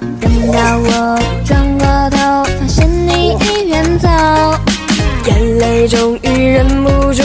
等到我转过头发现你已远走。眼泪终于忍不住